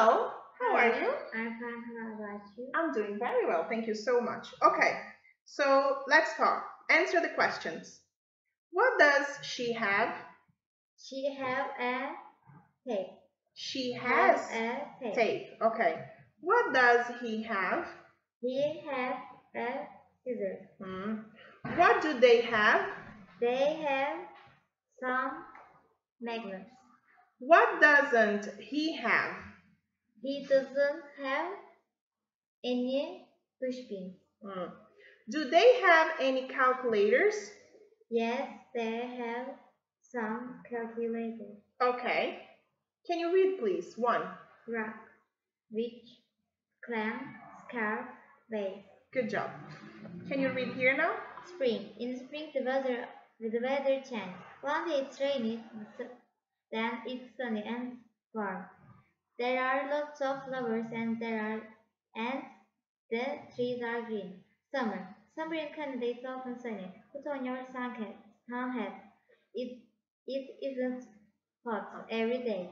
Hello, how are you? I'm fine. How about you? I'm doing very well, thank you so much. Okay, so let's talk. Answer the questions. What does she have? She have a tape. She has a tape. tape. Okay. What does he have? He have a scissors. Hmm. What do they have? They have some magnets. What doesn't he have? He doesn't have any pushpins. Hmm. Do they have any calculators? Yes, they have some calculators. Okay. Can you read, please? One. Rock, witch, clam, scarf, vase. Good job. Can you read here now? Spring. In spring, the weather the weather changes. One day it's rainy, then it's sunny and warm. There are lots of flowers and there are and the trees are green. Summer. Summer in Canada is often sunny. Put on your sun hat. Sun hat. It it isn't hot every day.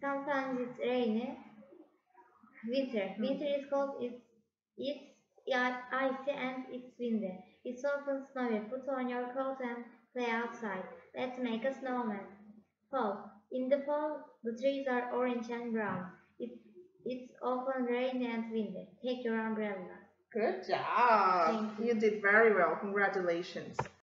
Sometimes it's rainy. Winter. Winter is cold. It's it's icy and it's windy. It's often snowy. Put on your coat and play outside. Let's make a snowman. Fall. In the fall, the trees are orange and brown. It, it's often rainy and windy. Take your umbrella. Good job. Thank you. You did very well. Congratulations.